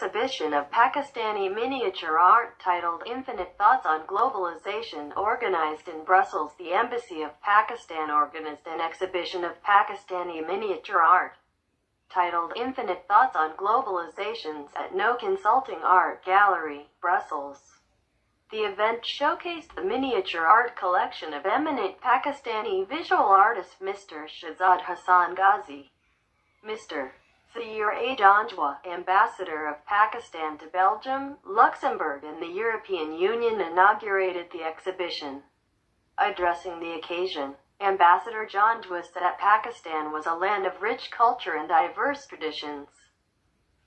exhibition of Pakistani miniature art titled Infinite Thoughts on Globalization organized in Brussels. The Embassy of Pakistan organized an exhibition of Pakistani miniature art titled Infinite Thoughts on Globalizations at Noo Consulting Art Gallery, Brussels. The event showcased the miniature art collection of eminent Pakistani visual artist Mr. Shahzad Hassan Ghazi. Mr. Zaheer A. Janjua, ambassador of Pakistan to Belgium, Luxembourg, and the European Union, inaugurated the exhibition. Addressing the occasion, Ambassador John Janjua said that Pakistan was a land of rich culture and diverse traditions.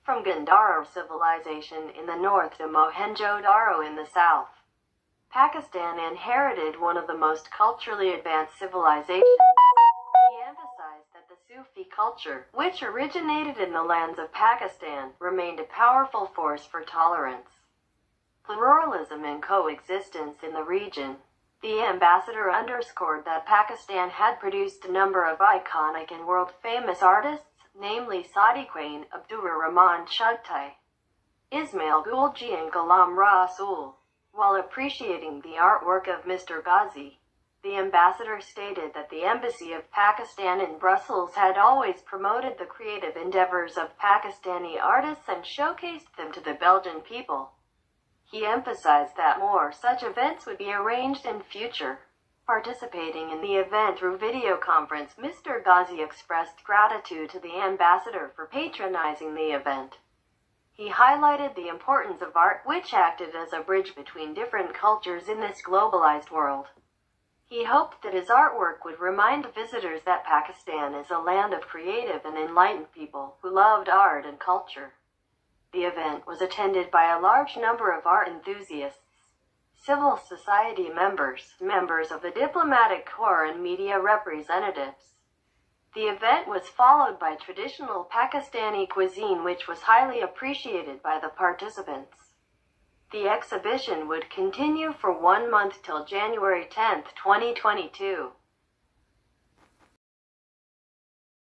From Gandhara civilization in the north to Mohenjo-Daro in the south, Pakistan inherited one of the most culturally advanced civilizations. Culture, which originated in the lands of Pakistan, remained a powerful force for tolerance, pluralism, and coexistence in the region. The ambassador underscored that Pakistan had produced a number of iconic and world-famous artists, namely Sadiquain, Abdur Rehman Chughtai, Ismail Gul Jee and Ghulam Rasool. While appreciating the artwork of Mr. Ghazi, the ambassador stated that the Embassy of Pakistan in Brussels had always promoted the creative endeavors of Pakistani artists and showcased them to the Belgian people. He emphasized that more such events would be arranged in future. Participating in the event through video conference, Mr. Ghazi expressed gratitude to the ambassador for patronizing the event. He highlighted the importance of art, which acted as a bridge between different cultures in this globalized world. He hoped that his artwork would remind visitors that Pakistan is a land of creative and enlightened people who loved art and culture. The event was attended by a large number of art enthusiasts, civil society members, members of the diplomatic corps, and media representatives. The event was followed by traditional Pakistani cuisine, which was highly appreciated by the participants. The exhibition would continue for one month till January 10, 2022.